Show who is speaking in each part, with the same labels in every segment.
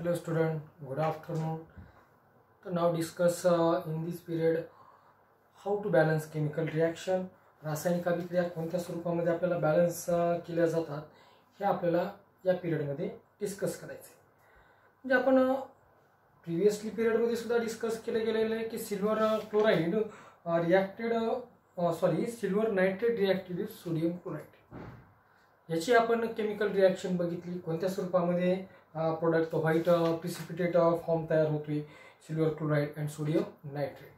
Speaker 1: Hello student, good afternoon. So now discuss uh, in this period how to balance chemical reaction. रासायनिक अभिक्रिया कोणत्या स्वरूपामध्ये आपल्याला balance uh, केल्या जातात हे आपल्याला या पिरियडमध्ये डिस्कस करायचं आहे म्हणजे आपण uh, प्रिव्हियसली पिरियडमध्ये सुद्धा डिस्कस केलं गेलेलं आहे की silver chloride reacted sorry silver nitrate reacted with sodium chloride याची आपण केमिकल रिॲक्शन बघितली कोणत्या स्वरूपामध्ये प्रोडक्ट व्हाईट प्रिसिपिटेट फॉर्म तयार होतोय silver chloride and sodium nitrate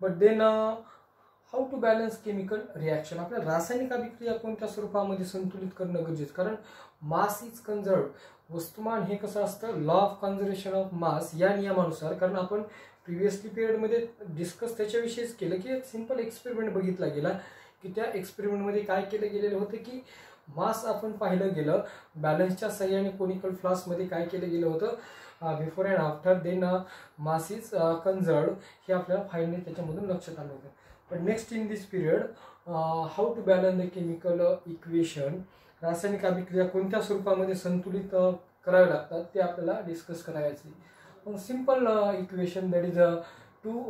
Speaker 1: but then how to balance chemical reaction आपल्या रासायनिक अभिक्रिया कोणत्या स्वरूपामध्ये संतुलित करणं गरजेचं? कारण मास इज कन्झर्व वस्तुमान हे कसं असतं? Law of conservation of mass या नियमानुसार कारण आपण प्रिव्हियसली पिरियडमध्ये डिस्कस त्याच्याविषयीच केलं की एक सिंपल एक्सपेरिमेंट बघितला गेला की त्या एक्सपेरिमेंटमध्ये काय केलं गेलेलं होतं की मास आपण पाहिलं गेलं बॅलन्सच्या सह्याने कोनिकल फ्लास्कमध्ये काय केलं गेलं होतं? Before and after then mass is conserved हे आपल्याला फायनली त्याच्यामधून लक्षात आलं होतं. पण next in this period how to balance the chemical equation रासायनिक अभिक्रिया कोणत्या स्वरूपामध्ये संतुलित करावे लागतात? ते आपल्याला डिस्कस करायचे मग simple equation that is two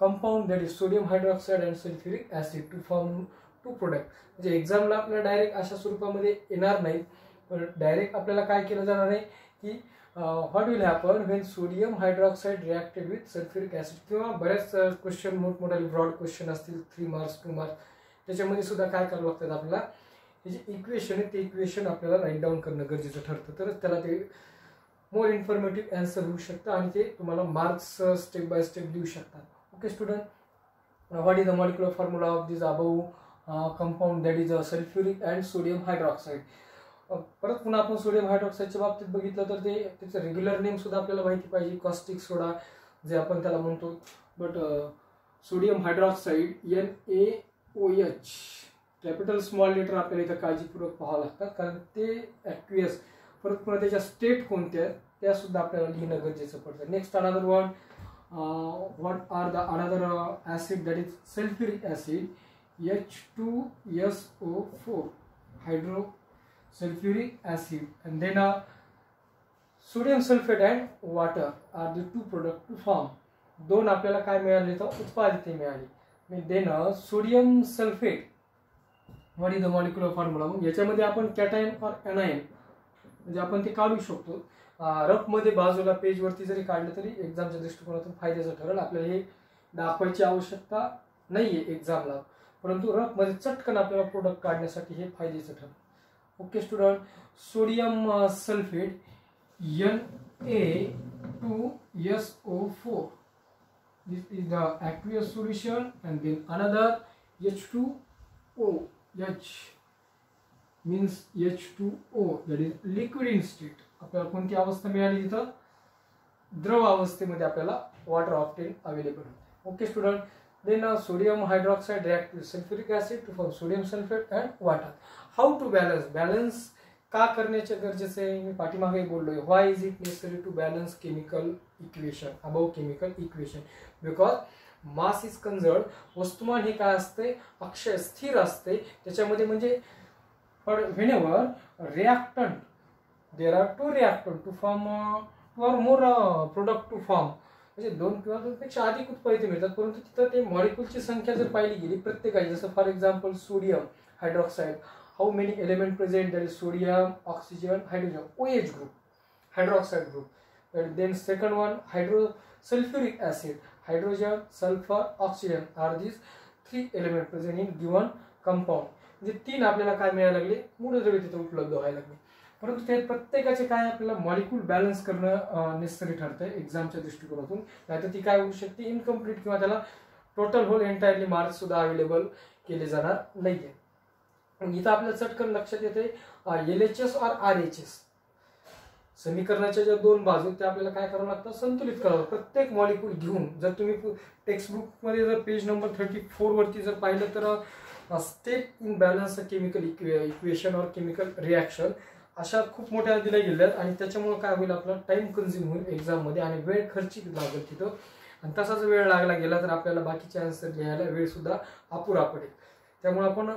Speaker 1: compound that is sodium hydroxide and sulphuric acid to form two product म्हणजे एक्झामला आपल्याला डायरेक्ट अशा स्वरूपामध्ये येणार नाही पण डायरेक्ट आपल्याला काय केलं जाणार आहे की what will happen when sodium hydroxide reacted with sulphuric acid किंवा बऱ्याच क्वेश्चन मोठमोठ्या ब्रॉड क्वेश्चन असतील थ्री मार्क्स टू मार्क्स त्याच्यामध्ये सुद्धा काय करावं लागतात आपल्याला? हे जे इक्वेशन आहे ते इक्वेशन आपल्याला राईट डाऊन करणं गरजेचं ठरतं. तरच त्याला ते मोर इन्फॉर्मेटिव्ह ॲन्सर होऊ शकतं आणि ते तुम्हाला मार्क्स स्टेप बाय स्टेप देऊ शकतात. Okay student what is the molecular formula of this above compound that is sulphuric and sodium hydroxide परत पुन्हा आपण सोडियम हायड्रॉक्साईडच्या बाबतीत बघितलं तर ते त्याचं रेग्युलर नेम सुद्धा आपल्याला माहिती पाहिजे कॉस्टिक सोडा जे आपण त्याला म्हणतो. But sodium hydroxide N A O H capital small letter आपल्याला इथं काळजीपूर्वक पाहावं लागतात. कारण ते ॲक्युएस परत पुन्हा त्याच्या स्टेट कोणत्या आहेत त्यासुद्धा आपल्याला लिहिणं गरजेचं पडतं. Next another word what are the another acid that is sulphuric acid H two S O four hydro sulfuric acid and then uh, sulphate and and are the two product product to दोन आपल्याला काय मिळाले तर उत्पादिते मिळाली. Then sodium sulphate what is the molecular formula मग याच्यामध्ये आपण कॅटायन ऑर एनायन म्हणजे आपण ते काढू शकतो. रफमध्ये बाजूला पेजवरती जरी काढलं तरी एक्झामच्या दृष्टिकोनातून फायद्याचं ठरेल. आपल्याला हे दाखवायची आवश्यकता नाही आहे एक्झामला परंतु रफमध्ये चटकन आपल्याला प्रोडक्ट काढण्यासाठी हे फायदेचं ठरतं. Okay student sodium sulphate N A two S O four this is the aqueous solution and then another H two O H means H two O that liquid in state आपल्याला कोणती अवस्था मिळाली इथं द्रव अवस्थेमध्ये आपल्याला वॉटर ऑप्टेन अवेलेबल होते. Okay student then uh, sodium hydroxide react with sulfuric acid to form sodium sulfate and water. How to balance? Balance का करण्याचे गरजेचे आहे? मी पाठीमागे बोललोय. Why is it necessary to balance chemical equation above chemical equation because mass is conserved वस्तुमान हे काय असते अक्षय स्थिर असते त्याच्यामध्ये म्हणजे पण whenever reactant there are two reactant to form two or more product to form म्हणजे दोन किंवा दोनपेक्षा अधिक उत्पादित मिळतात परंतु तिथं ते मॉलिक्युलची संख्या जर पाहिली गेली प्रत्येकाची जसं for example sodium hydroxide how many element present that is sodium oxygen hydrogen O H group hydroxide group then second one hydro sulphuric acid hydrogen sulphur oxygen are this three element present in given compound म्हणजे तीन आपल्याला काय मिळायला लागले? मूळद्रव्य तिथे उपलब्ध व्हायला लागले. परंतु ते प्रत्येकाचे काय आपल्याला मॉलिक्यूल बॅलन्स करणं नेसेसरी ठरतं एक्झामच्या दृष्टिकोनातून. नाहीतर ती काय होऊ शकते? इनकम्प्लीट किंवा त्याला टोटल होल एंटायरली मार्क्स सुद्धा अवेलेबल केले जाणार नाहीये. इथं आपल्याला चटकन लक्षात येते L H S or R H S समीकरणाच्या ज्या दोन बाजू त्या आपल्याला काय करावं लागतं? संतुलित करावं प्रत्येक मॉलिक्यूल घेऊन जर तुम्ही टेक्स्टबुकमध्ये जर पेज नंबर थर्टी फोर वरती जर पाहिलं तर state in balance chemical equa equation or chemical reaction अशा खूप मोठ्या दिल्या गेल्यात आणि त्याच्यामुळे काय होईल आपला? टाइम कन्झ्युम होईल एक्झाममध्ये आणि वेळ खर्चिक लागेल तिथं. आणि तसाच वेळ लागला गेला तर आपल्याला बाकीचे आन्सर लिहायला वेळसुद्धा अपुरा पडेल. त्यामुळे आपण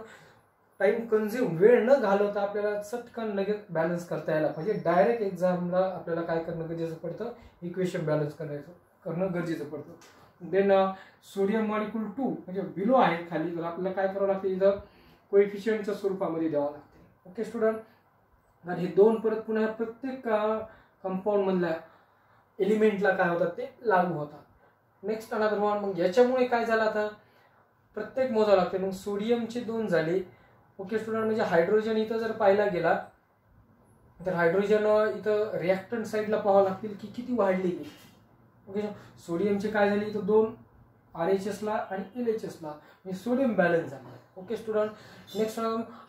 Speaker 1: टाईम कन्झ्युम वेळ न घालवता आपल्याला चटकन लगेच बॅलन्स करता यायला पाहिजे. डायरेक्ट एक्झामला आपल्याला काय करणं गरजेचं पडतं? इक्वेशन बॅलन्स करायचं करणं गरजेचं पडतं. देन सोडियम मॉलिक्यूल टू म्हणजे बिलो आहे खाली. तर आपल्याला काय करावं लागते इथं? कोएफिशियंटच्या स्वरूपामध्ये द्यावं लागते. ओके स्टुडंट आणि हे दोन परत पुन्हा प्रत्येक कंपाऊंड मधल्या एलिमेंटला काय होतात ते लागू होतात. नेक्स्ट अनादर वन मग याच्यामुळे काय झालं आता? प्रत्येक मोजावं लागते मग सोडियमचे दोन झाले. ओके स्टुडंट म्हणजे हायड्रोजन इथं जर पाहिला गेला तर हायड्रोजन इथं रिॲक्टंट साईडला पाहावं लागतील की किती वाढली ओके सोडियमचे काय झाले? इथं दोन आर एच एसला आणि एल एच एसला म्हणजे सोडियम बॅलन्स झाला. Okay student next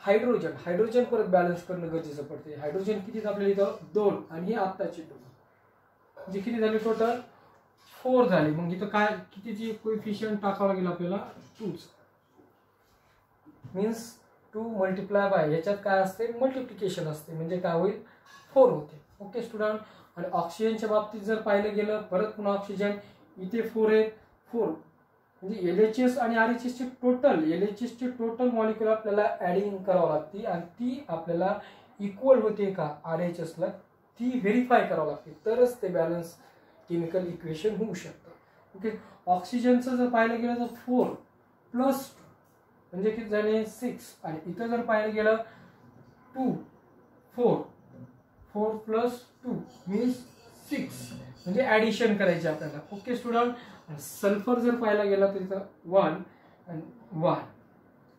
Speaker 1: hydrogen hydrogen परत बॅलन्स करणं गरजेचं पडते हायड्रोजन किती आपल्याला इथं दोन आणि हे आत्ताचे दोन. जे किती झाले टोटल फोर झाले. मग इथं काय कितीची कोइफिशियंट टाकावं लागेल आपल्याला? टूच मीन्स टू मल्टिप्लाय बाय याच्यात काय असते? मल्टिप्लिकेशन असते. म्हणजे काय होईल? फोर होते. ओके स्टुडंट आणि ऑक्सिजनच्या बाबतीत जर पाहिलं गेलं परत पुन्हा ऑक्सिजन इथे फोर आहे फोर म्हणजे एल एच एस आणि आर एच एसचे टोटल एल एच एसचे टोटल मॉलिक्युल आपल्याला ॲडिंग करावं लागते आणि ती आपल्याला इक्वल होते का आर एच एसला ती व्हेरीफाय करावं लागते. तरच ते बॅलन्स केमिकल इक्वेशन होऊ शकतं. ओके ऑक्सिजनचं जर पाहिलं गेलं तर फोर प्लस म्हणजे किती झाले? सिक्स आणि इथं जर पाहिलं गेलं two four four plus two means six म्हणजे ॲडिशन करायचे आपल्याला. ओके स्टुडंट सल्फर जर पाहायला गेला तर इथं वन आणि वन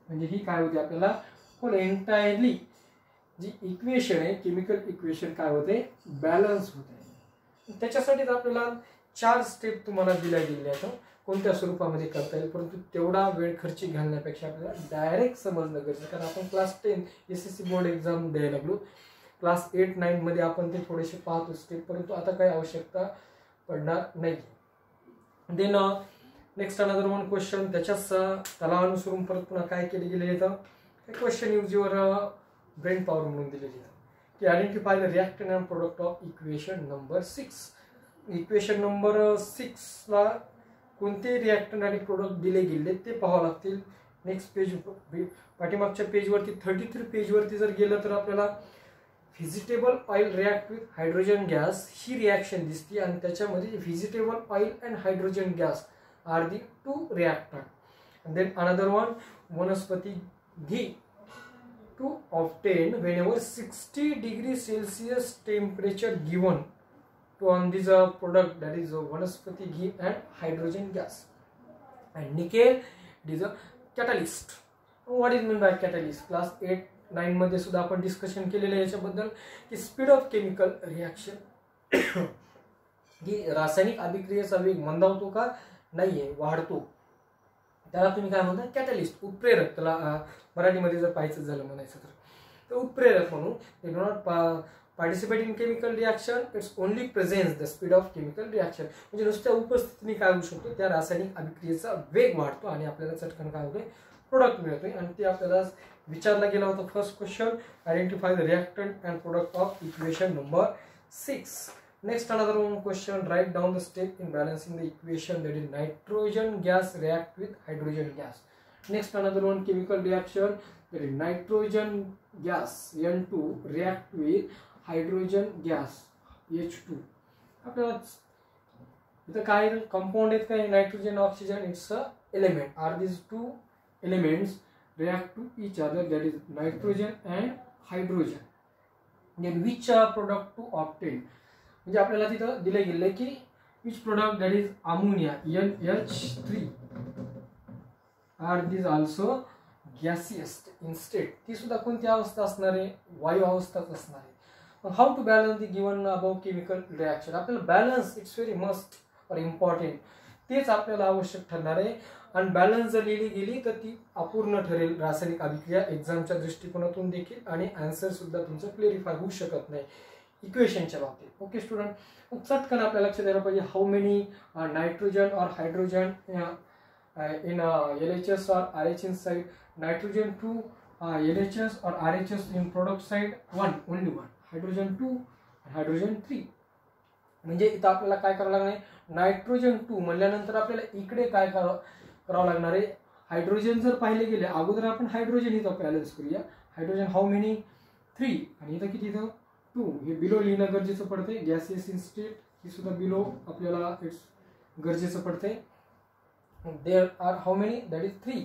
Speaker 1: म्हणजे ही काय होते आपल्याला? पण एंटायरली जी इक्वेशन आहे केमिकल इक्वेशन काय होते? बॅलन्स होते. त्याच्यासाठीच आपल्याला चार स्टेप तुम्हाला दिल्या गेलेल्या आहेत. कोणत्या स्वरूपामध्ये करता येईल? परंतु तेवढा वेळ खर्ची घालण्यापेक्षा आपल्याला डायरेक्ट समजणं गरजेचं कारण आपण class ten S S C board exam द्यायला लागलो. क्लास एट नाईनमध्ये आपण ते थोडेसे पाहतो स्टेप परंतु आता काही आवश्यकता पडणार नाही. Then next another one question त्याच्याच त्याला अनुसरून परत पुन्हा काय केले गेले तर? Question use your brain power म्हणून दिलेली आहे. की identify the reactant and product of equation number six equation number सिक्सला कोणते रिॲक्टन आणि प्रोडक्ट दिले गेले ते पाहावं लागतील. नेक्स्ट पेज पाठीमागच्या पेजवरती थर्टी थ्री पेजवरती जर गेलं तर आपल्याला vegetable oil react with hydrogen gas he reaction दिसते आणि त्याच्यामध्ये vegetable oil and hydrogen gas are the two reactant then another one वनस्पती घी. To obtain whenever sixty degree Celsius temperature given to on these a product that is a vanaspati ghee and hydrogen gas and nickel it a catalyst what is mean by catalyst class eight 8 nine मध्ये सुद्धा आपण discussion केलेलं आहे याच्याबद्दल की speed of chemical reaction की रासायनिक अभिक्रियेचा वेग मंदावतो का? नाहीये वाढतो. त्याला तुम्ही काय म्हणता? कॅटलिस्ट उत्प्रेरक. त्याला मराठीमध्ये जर पाहायचं झालं म्हणायचं तर. उत्प्रेरक म्हणून they do not participate in chemical reaction it's only presence the speed of chemical reaction म्हणजे नुसत्या उपस्थितीने काय होऊ शकतो? त्या रासायनिक अभिक्रियेचा वेग वाढतो आणि आपल्याला चटकन काय होते प्रोडक्ट मिळतोय. आणि ते आपल्याला विचारला गेला होता first question identify the reactant and product of equation number six next another one question write down the step in balancing the equation that is nitrogen gas react with hydrogen gas next another one chemical reaction that is nitrogen gas N two react with hydrogen gas H two आपल्याला इथं काय compound आहेत काय nitrogen oxygen it's a element are this two elements react to each other that is nitrogen and hydrogen. Then which uh, product to obtain? म्हणजे आपल्याला तिथं दिलं गेलं की which product that is ammonia N H three are these also gaseous in state ती सुद्धा कोणती अवस्था असणार आहे? वायू अवस्थाच असणार आहे. How to balance the given above chemical reaction आपल्याला balance it's very must or important तेच आपल्याला आवश्यक ठरणार आहे. आणि बॅलन्स जर लिहिली गेली तर ती अपूर्ण ठरेल. रासायनिक अभिक्रिया एक्झामच्या दृष्टिकोनातून देखील आणि आन्सर सुद्धा तुमचं क्लेरिफाय होऊ शकत नाही. इक्वेशनच्या बाबतीत. ओके स्टुडंट चटकन आपल्याला लक्ष द्यायला पाहिजे how many nitrogen or hydrogen in L H S or R H S side nitrogen two L H S or R H S in product side one only one hydrogen two hydrogen three म्हणजे इथं आपल्याला काय करावं लागणार आहे? Nitrogen to म्हणल्यानंतर आपल्याला इकडे काय करावं? करावं लागणार आहे. हायड्रोजन जर पाहिले गेले अगोदर आपण हायड्रोजन इथं बॅलन्स करूया. हायड्रोजन हाऊ मेनी थ्री आणि इथं किती इथं? टू हे बिलो लिहिणं गरजेचं पडते गॅसियस इन स्टेट ही सुद्धा बिलो आपल्याला इट्स गरजेचं पडते there are how many that is three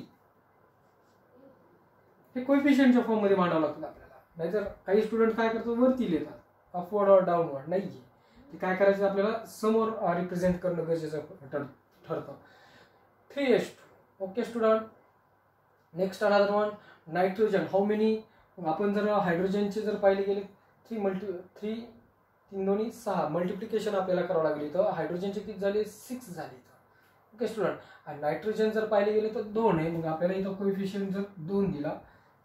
Speaker 1: हे कोइफिशियंटच्या फॉर्ममध्ये मांडावं लागतं आपल्याला. नाहीतर काही स्टुडंट काय करतो वरती लिहितात. अपवर्ड और डाऊनवर्ड नाही ते काय करायचं? आपल्याला समोर रिप्रेझेंट करणं गरजेचं ठर ठरतं. Three S two okay student next one. Nitrogen. Nitrogen how many आपण जर हायड्रोजनचे जर पाहिले गेले थ्री मल्टी थ्री तीन दोन्ही सहा. मल्टिप्लिकेशन आपल्याला करावं लागेल इथं. हायड्रोजनचे किती झाले? सिक्स झाले इथं. ओके स्टुडंट आणि नायट्रोजन जर पाहिले गेले तर दोन आहे. मग आपल्याला इथं कोइफिशियंट जर दोन दिला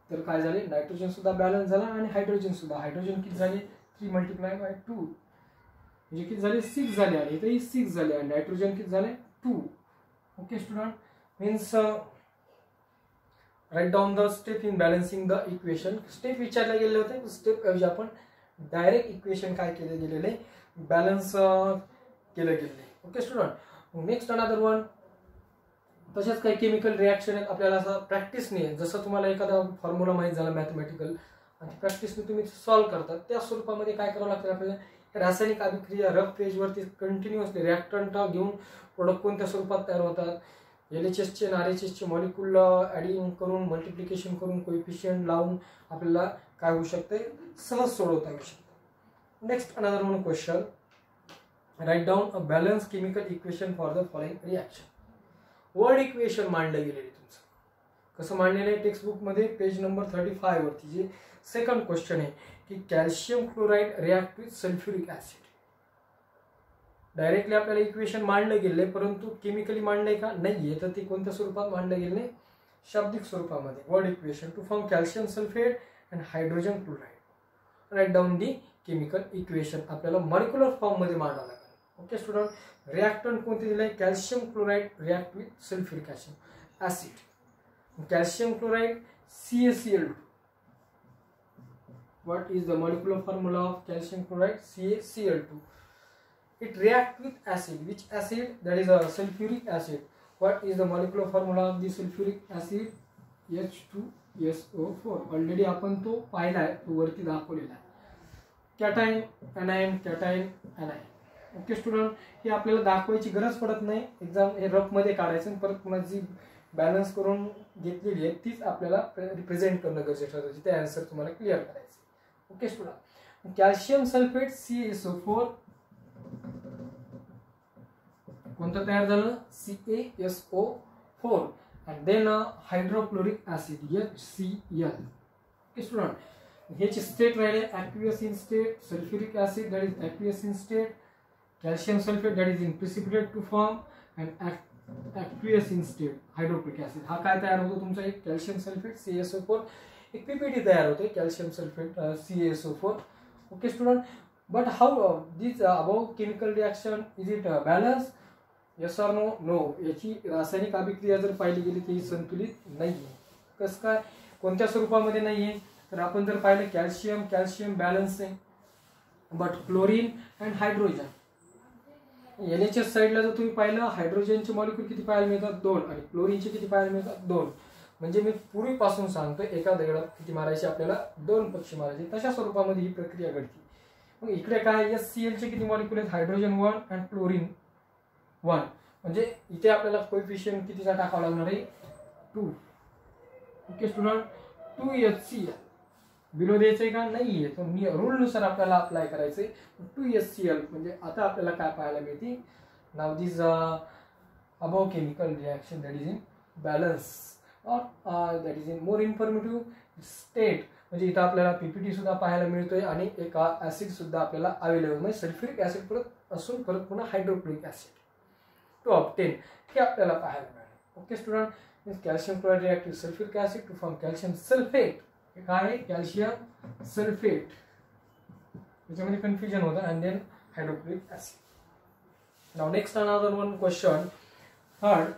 Speaker 1: तर काय झाले? नायट्रोजन सुद्धा बॅलन्स झाला आणि हायड्रोजन सुद्धा. हायड्रोजन किती झाले? थ्री मल्टिप्लाय बाय टू म्हणजे किती झाले? सिक्स झाले. आणि इथेही सिक्स झाले. आणि नायट्रोजन किती झाले? Two okay student means write down the step in balancing the equation step विचारले गेले होते. Step ऐवजी आपण डायरेक्ट इक्वेशन काय केले गेलेले? बॅलन्स uh, केले गेले okay student next another one तसेच काही केमिकल रिॲक्शन आहेत. आपल्याला असं प्रॅक्टिसने जसं तुम्हाला एखादा फॉर्म्युला माहीत झाला मॅथमॅटिकल आणि प्रॅक्टिसने तुम्ही सॉल्व्ह करतात त्या स्वरूपामध्ये काय करावं लागतं आपल्याला? रासायनिक अभिक्रिया रफ पेजवरती कंटिन्युअसली रिॲक्टंट घेऊन प्रोडक्ट कोणत्या स्वरूपात तयार होतात? एल एच एसचे आर एच एसचे मॉलिक्युल ॲडिंग करून मल्टिप्लिकेशन करून कोइफिशियंट लावून आपल्याला काय होऊ शकते? सहज सोडवता येऊ शकतं. नेक्स्ट अनदर म्हणून question write down a balance chemical equation for the following reaction word equation मांडलं गेलेली तुमचं. कसं मांडलेलं आहे? टेक्स्टबुकमध्ये पेज नंबर थर्टी फायवरती जे सेकंड क्वेश्चन आहे की calcium chloride react with sulphuric acid directly आपल्याला इक्वेशन मांडलं गेले परंतु केमिकली मांडलंय का? नाही आहे तर ते कोणत्या स्वरूपात मांडलं गेले शाब्दिक स्वरूपामध्ये. Word equation to form calcium sulphate and hydrogen chloride write down the chemical equation आपल्याला मॉलिक्युलर फॉर्ममध्ये मांडावं लागेल. ओके स्टुडंट रिॲक्टन कोणते आहे calcium chloride react with sulphuric acid acid calcium chloride C S C L two what is the molecular formula of calcium chloride? C S C L two it react with acid which acid that is a sulphuric acid what is the molecular formula of the sulphuric acid H two S O four already आपण तो पाहिला आहे तो वरती दाखवलेला आहे. कॅटाईन अनायन कॅटाईन अनायन okay student हे आपल्याला दाखवायची गरज पडत नाही. एक्झाम हे रफमध्ये काढायचं परत कुणाची बॅलन्स करून घेतलेली आहे तीच आपल्याला रिप्रेझेंट करणं गरजेचं ठरतं ते आन्सर तुम्हाला क्लिअर करायचं okay student calcium sulphate C S O four कोणतं तयार झालं? C A S O four and then hydrochloric acid H C L okay student ह्याचे स्टेट राहिले aqueous in state sulphuric acid that is aqueous in state calcium sulphate that is in precipitated to form and aqueous in state state hydrochloric acid. हा काय तयार होतो तुमचा? एक calcium sulphate C S O four एक PPT तयार होते calcium sulphate C S O four okay student but how this above chemical reaction is it balance yes or no no याची रासायनिक अभिक्रिया जर पाहिली गेली तर ही संतुलित नाही आहे कसं काय? कोणत्या स्वरूपामध्ये नाही आहे तर आपण जर पाहिलं कॅल्शियम कॅल्शियम बॅलन्स आहे. But chlorine and hydrogen N H S साईडला जर तुम्ही पाहिलं हायड्रोजनचे मॉलिक्यूल किती पाहायला मिळतात? दोन. आणि क्लोरीनचे किती पाहायला मिळतात? दोन. म्हणजे मी पूर्वीपासून सांगतो एका दगडात किती मारायचे आपल्याला? दोन पक्षी मारायचे. तशा स्वरूपामध्ये ही प्रक्रिया घडते. मग इकडे काय? एस सी एलचे किती मॉलिक्यूल आहेत? Hydrogen one and chlorine one म्हणजे इथे आपल्याला कोइफिशियंट कितीचा टाकावा लागणार आहे? Two okay student two H C L below आहे का नाही आहे तो रूलनुसार आपल्याला अप्लाय करायचं आहे टू एस सी एल म्हणजे आता आपल्याला काय पाहायला मिळते? Now this above chemical reaction that is in balance or that is in more informative state म्हणजे इथं आपल्याला पीपीटी सुद्धा पाहायला मिळतोय आणि एक uh, ऍसिड सुद्धा आपल्याला अवेलेबल म्हणजे सल्फ्युरिक ऍसिड परत असून परत पुन्हा हायड्रोक्लोरिक ऍसिड टू ऑप्टेन हे आपल्याला पाहायला मिळेल. Okay student means calcium chloride reactive sulphuric acid to form calcium sulphate हे काय आहे? Calcium sulphate. त्याच्यामध्ये कन्फ्युजन होतं. And then hydrochloric acid now next another one question third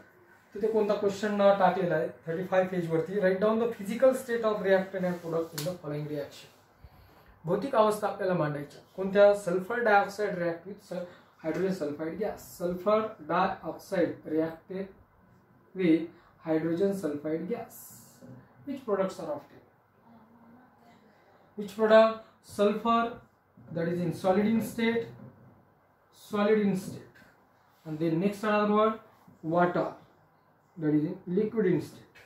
Speaker 1: तिथे कोणता क्वेश्चन टाकलेला आहे? थर्टी फाय पेजवरती write down the physical state of reactant and product in the following reaction भौतिक अवस्था आपल्याला मांडायच्या कोणत्या? Sulphur dioxide react with hydrogen sulphide gas sulphur dioxide reacted with hydrogen sulphide gas which products are obtained? Which product? Sulfur that is in solid in state, solid in state. And then next another one, water that is in liquid in state.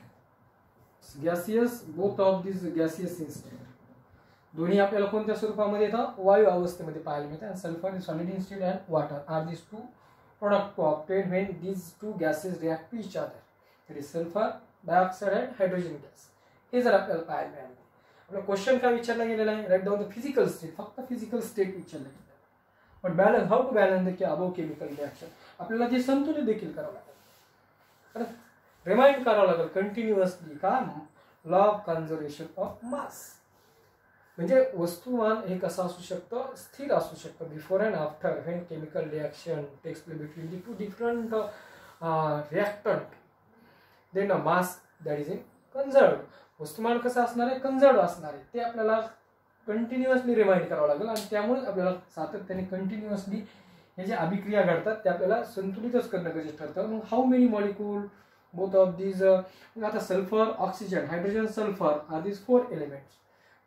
Speaker 1: it's Gaseous, both of these gaseous in state. दोन्ही आपल्याला कोणत्या स्वरूपामध्ये येतं वायू अवस्थेमध्ये पाहायला मिळतं आणि sulphur solid in state and water are this two product to obtain when these two gases react to each other that is sulphur dioxide and hydrogen gas हे जर आपल्याला पाहायला मिळालं आपला क्वेश्चन काय विचारला गेलेला आहे? Write down the physical state फक्त फिजिकल स्टेट विचारलं आहे. पण balance how to balance the की अबो केमिकल रिॲक्शन आपल्याला ते संतुलित देखील करावं लागेल. रिमाइंड करावं लागेल कंटिन्युअसली का law of conservation of mass म्हणजे वस्तुमान हे कसं असू शकतं? स्थिर असू शकतं. Before and after when chemical reaction takes play between the two different reactant then a mass that is in conserve वस्तुमान कसं असणार आहे? कन्झर्व असणार आहे. ते आपल्याला कंटिन्युअसली रिमाइंड करावं लागेल आणि त्यामुळे आपल्याला सातत्याने कंटिन्युअसली हे जे अभिक्रिया घडतात ते आपल्याला संतुलितच करणं गरजेचं ठरतं. मग how many molecule both of these आता sulphur oxygen hydrogen sulphur are these four elements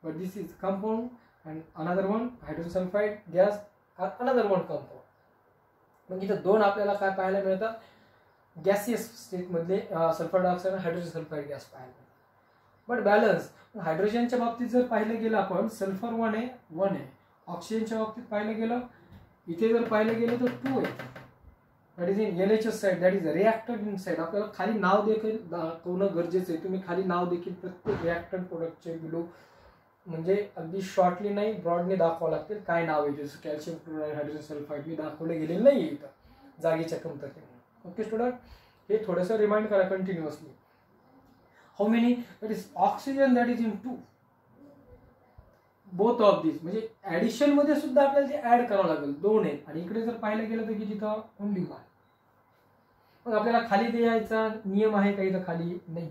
Speaker 1: but this is compound and another one hydrogen sulphide gas are another one compound मग इथं दोन आपल्याला काय पाहायला मिळतात? Gaseous स्टेटमधले sulphur dioxide hydrogen sulphide gas पाहायला मिळतात. बट बॅलन्स हायड्रोजनच्या बाबतीत जर पाहिलं गेलं आपण सल्फर वन आहे वन आहे ऑक्सिजनच्या बाबतीत पाहिलं गेलं इथे जर पाहिलं गेलं तर टू आहे that is in L H S side that is reactor in side आपल्याला खाली नाव देखील दाखवणं गरजेचं आहे. तुम्ही खाली नाव देखील प्रत्येक रिॲक्टर प्रोडक्टचे बिलो म्हणजे अगदी शॉर्टली नाही ब्रॉडने दाखवावं लागतील काय नाव आहे. जसं कॅल्शियम क्लोराईड हायड्रोजन सल्फाईड मी दाखवले गेलेलं नाही आहे इथं. जागेच्या कमतरतेने ओके स्टुडंट हे थोडंसं रिमाइंड करा continuously how many that is oxygen that is in two both of this म्हणजे ऍडिशनमध्ये सुद्धा आपल्याला ते ऍड करावं लागेल. दोन आहेत. आणि इकडे जर पाहिलं गेलं तर की तिथं ओनली वन मग आपल्याला खाली द्यायचा नियम आहे काही तर खाली? नाही.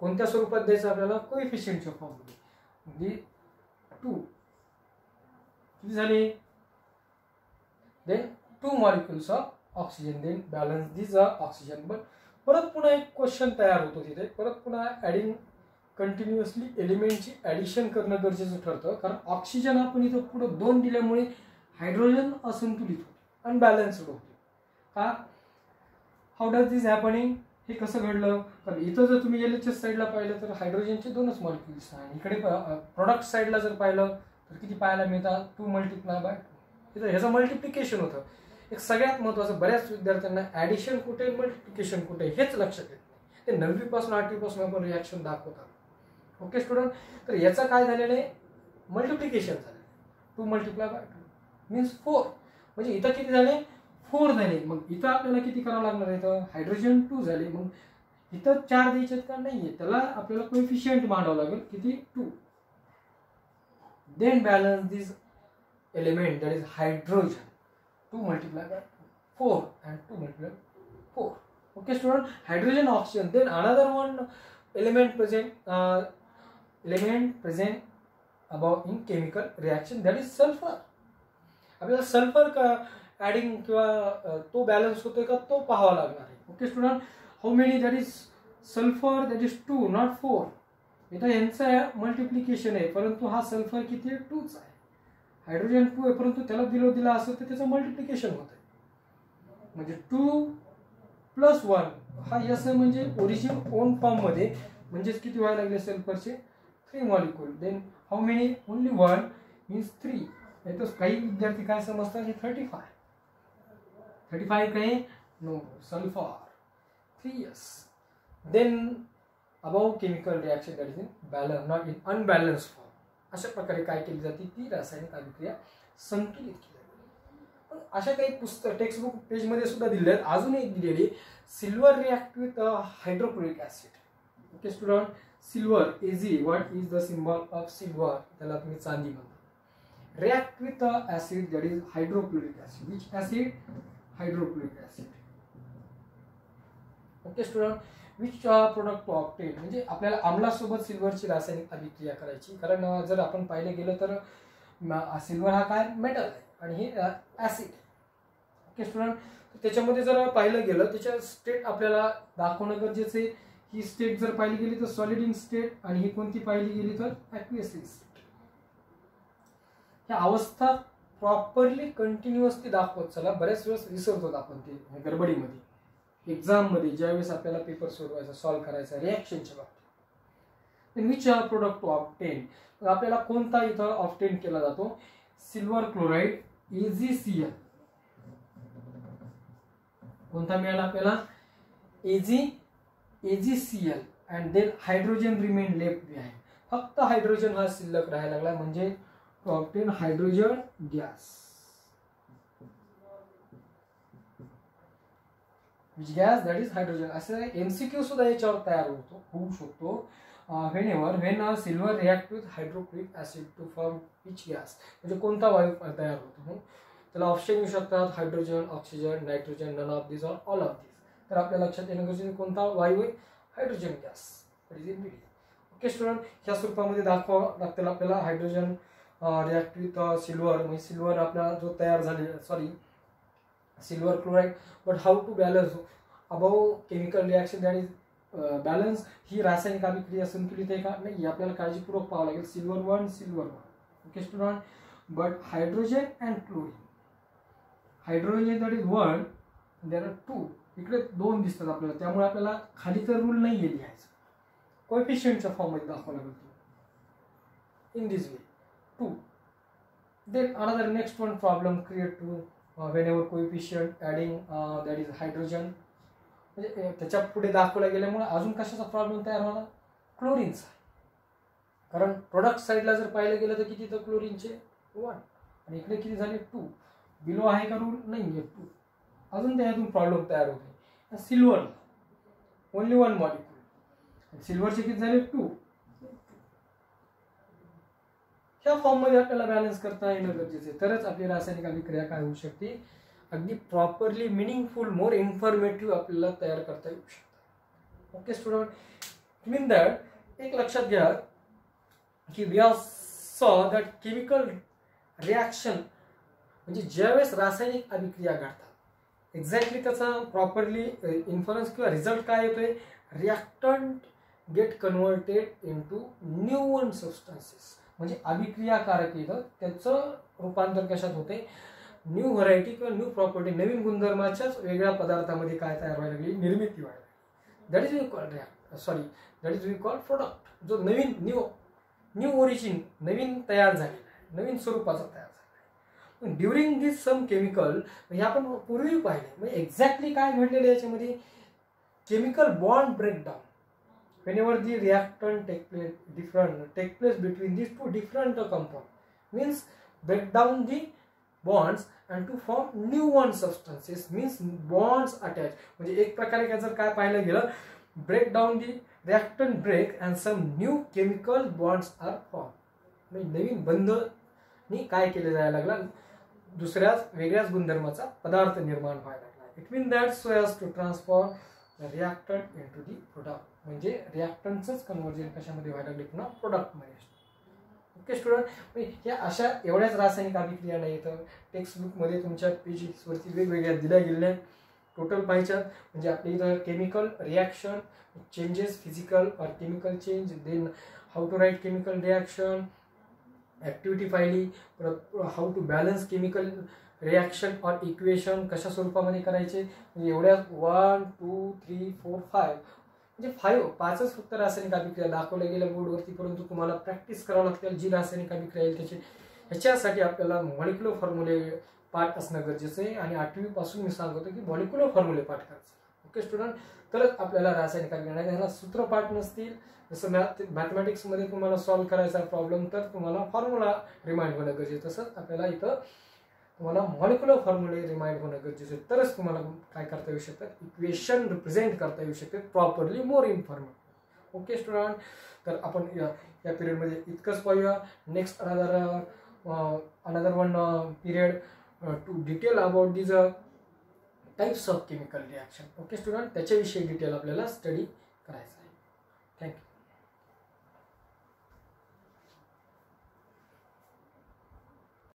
Speaker 1: कोणत्या स्वरूपात द्यायचं आपल्याला? कोइफिशियंटच्या फॉर्ममध्ये म्हणजे टू किती झाले? Then two molecules of oxygen then balance this oxygen but परत पुन्हा एक क्वेश्चन तयार होतो तिथे. परत पुन्हा ॲडिंग कंटिन्युअसली एलिमेंटची ॲडिशन करणं गरजेचं ठरतं. कारण ऑक्सिजन आपण इथं पुढं दोन दिल्यामुळे हायड्रोजन असंतुलित होतो अनबॅलन्स्ड होतो. का? हाऊ डज दिस हॅपनिंग हे कसं घडलं? तर इथं जर तुम्ही एल एच एस साईडला पाहिलं तर हायड्रोजनचे दोनच मॉलिक्युल्स आहे इकडे प्रॉडक्ट साईडला जर पाहिलं तर किती पाहायला मिळतात? टू मल्टिप्लाय बाय टू इथं ह्याचं मल्टिप्लिकेशन होतं. एक सगळ्यात महत्त्वाचं बऱ्याच विद्यार्थ्यांना ॲडिशन कुठे मल्टिप्लिकेशन कुठे हेच लक्षात येत नाही. ते नववीपासून आठवीपासून आपण रिॲक्शन दाखवतात ओके स्टुडंट तर याचं काय झालेलं आहे? मल्टिप्लिकेशन झालं. Two multiply by two means four म्हणजे इथं किती झाले? फोर झाले. मग इथं आपल्याला किती करावं लागणार आहे तर हायड्रोजन टू झाले. मग इथं चार द्यायचे का? नाही आहे त्याला आपल्याला कोइफिशियंट मांडावं लागेल. किती? Two then balance this element that is hydrogen two multiply by four and two multiply four. Okay student hydrogen oxygen then another one element present element present about in chemical reaction that is sulphur आपल्याला sulphur का adding किंवा uh, तो balance होतोय का तो पाहावा लागणार आहे. Okay student how many that is sulphur that is two not four इथं यांचं मल्टिप्लिकेशन आहे परंतु हा सल्फर किती आहे? टूच आहे. हायड्रोजन टू आहे परंतु त्याला दिलो दिला असेल तर त्याचं मल्टिप्लिकेशन होत म्हणजे आहे म्हणजे टू प्लस वन हा यस आहे म्हणजे ओरिजिन ओन फॉर्ममध्ये म्हणजेच किती व्हायला लागले सल्फरचे three molecule then how many only one means three तर काही विद्यार्थी काय समजतात? हे थर्टी फाय थर्टी फाय काय? No sulphur three yes then above chemical reaction that is in balance not in unbalance form अशा प्रकारे काय केली जाते ती रासायनिक अभिक्रिया संतुलित केली जाते. पण अशा काही पुस्तक टेक्स्टबुक पेजमध्ये सुद्धा दिले आहेत. अजून एक दिलेली silver react with hydrochloric acid okay student silver is what is the symbol of silver त्याला तुम्ही चांदी म्हणता. React with acid that is hydrochloric acid which acid hydrochloric acid okay student which product to obtain म्हणजे आपल्याला आम्लासोबत सिल्वरची रासायनिक अभिक्रिया करायची. कारण जर आपण पाहिलं गेलं तर सिल्वर हा काय? मेटल आहे. आणि हे ॲसिड. Okay student? त्याच्यामध्ये जर पाहिलं गेलं त्याच्या स्टेट आपल्याला दाखवणं गरजेचं आहे. ही स्टेट जर पाहिली गेली तर सॉलिड इन स्टेट आणि ही कोणती पाहिली गेली तर ॲक्वियस इन स्टेट ह्या अवस्था प्रॉपरली कंटिन्युअसली दाखवत चला. बऱ्याच वेळेस विसरतो आपण ते गडबडीमध्ये. एक्झाममध्ये ज्यावेळेस आपल्याला पेपर सोडवायचा सॉल्व्ह करायचा रिॲक्शनच्या बाबतीत. विच प्रोडक्ट टू ऑप्टेन आपल्याला कोणता इथं ऑप्टेन केला जातो? सिल्वर क्लोराईड एजीसीएल कोणता मिळाला आपल्याला? A G A G C L and then hydrogen remain left behind फक्त हायड्रोजन हा शिल्लक राहायला लागला. म्हणजे to obtain hydrogen gas which gas that is hydrogen असे एम सी क्यू सुद्धा याच्यावर तयार होतो होऊ शकतो. Whenever when silver react with hydrochloric acid to form which gas म्हणजे कोणता वायू तयार होतो हो? त्याला ऑप्शन येऊ शकतात hydrogen oxygen nitrogen none of this or all of this तर आपल्या लक्षात येणं गरजेचं कोणता वायू आहे? Hydrogen gas is in okay student ह्या स्वरूपामध्ये दाखवा लागतील आपल्याला हायड्रोजन रिॲक्ट विथ सिल्वर म्हणजे सिल्वर आपला जो तयार झाले sorry silver chloride but how to balance above chemical reaction that is balance ही रासायनिक अभिक्रिया संतुलित आहे का? नाही आपल्याला काळजीपूर्वक पाहावं लागेल. Silver one silver one okay student but hydrogen and chlorine hydrogen that is one there are two इकडे दोन दिसतात आपल्याला. त्यामुळे आपल्याला खाली तर रूल नाही आहे लिहायचं कोएफिशियंटच्या फॉर्ममध्ये दाखवावं लागेल in this way 2 then another next one problem create to whenever coefficient adding that is hydrogen म्हणजे त्याच्या पुढे दाखवल्या गेल्यामुळे अजून कशाचा प्रॉब्लेम तयार झाला क्लोरीनचा कारण प्रोडक्ट साईडला जर पाहिलं गेलं तर किती तर क्लोरीनचे वन आणि इकडे किती झाले? टू बिलो आहे का रूल नाही आहे टू अजून त्याच्यातून प्रॉब्लेम तयार होते सिल्वर ओनली वन मॉलिक्यूल सिल्वरचे किती झाले? टू ह्या फॉर्ममध्ये आपल्याला बॅलन्स करता येणं गरजेचं आहे. तरच आपली रासायनिक अभिक्रिया काय होऊ शकते? अगदी प्रॉपरली मिनिंगफुल मोर इन्फॉर्मेटिव्ह आपल्याला तयार करता येऊ शकतं. ओके स्टुडंट मीन दॅट एक लक्षात घ्या की we are saw that chemical reaction म्हणजे ज्यावेळेस रासायनिक अभिक्रिया घडतात एक्झॅक्टली त्याचा प्रॉपरली इन्फॉर्मन्स किंवा रिझल्ट काय येतोय? Reactant get converted into new one substances म्हणजे अभिक्रियाकारक येतं त्याचं रूपांतर कशात होते न्यू व्हरायटी किंवा न्यू प्रॉपर्टी नवीन गुणधर्माच्याच वेगळ्या पदार्थामध्ये काय तयार व्हायला लागली? निर्मिती व्हायला that is we call sorry that is we call product जो नवीन न्यू न्यू ओरिजिन नवीन तयार झालेला आहे. नवीन स्वरूपाचा तयार झाला आहे. ड्युरिंग दिस सम केमिकल हे आपण पूर्वी पाहिले. म्हणजे एक्झॅक्टली काय घडलेलं याच्यामध्ये? Chemical bond breakdown whenever the reactant take place different take place between these two different compound means break down the bonds and to form new one substances means bonds attach म्हणजे एक प्रकारे काय जर काय पाहिलं गेलं break down the reactant break and some new chemical bonds are form म्हणजे नवीन बंधनी काय केले जायला लागला दुसऱ्याच वेगळ्याच गुणधर्माचा पदार्थ निर्माण व्हायला लागला it mean that so has to transform reactant into the product म्हणजे रिॲक्टंटचंच कन्व्हर्जन कशामध्ये व्हायला लागले? पुन्हा प्रोडक्टमध्ये ओके स्टुडंट ह्या अशा एवढ्याच रासायनिक अभिक्रिया नाही तर टेक्स्टबुकमध्ये तुमच्या पेजेसवरती वेगवेगळ्या दिल्या गेल्या टोटल पाहिजेत म्हणजे आपल्या इथं केमिकल रिॲक्शन चेंजेस फिजिकल और chemical change then how to write chemical reaction activity पाहिली परत how to balance chemical reaction or equation कशा स्वरूपामध्ये करायचे? म्हणजे एवढ्या one two three four five म्हणजे फाईव्ह पाचच फक्त रासायनिक अभिक्रिया दाखवल्या गेल्या बोर्डवरती परंतु तुम्हाला प्रॅक्टिस करावं लागते जी रासायनिक अभिक्रिया येईल त्याची. ह्याच्यासाठी आपल्याला मॉलिक्युलर फॉर्म्युले पाठ असणं गरजेचं आहे. आणि आठवीपासून मी सांगतो की मॉलिक्युलर फॉर्म्युले पाठ करायचं. ओके स्टुडंट तरच आपल्याला रासायनिक अभिक्रिया ह्याला सूत्रपाठ नसतील. जसं मॅथ मॅथमॅटिक्समध्ये तुम्हाला सॉल्व्ह करायचा प्रॉब्लेम तर तुम्हाला फॉर्म्युला रिमाइंड होणं गरजेचं तसंच आपल्याला इथं तुम्हाला मॉलिक्युलर फॉर्म्युले रिमाइंड होणं गरजेचं आहे. तरच तुम्हाला काय करता येऊ शकतात इक्वेशन रिप्रेझेंट करता येऊ शकते. Properly more informative okay student तर आपण या या पिरियडमध्ये इतकंच पाहूया. Next another another one period to detail about these types of chemical reaction okay student त्याच्याविषयी डिटेल आपल्याला स्टडी करायचं आहे.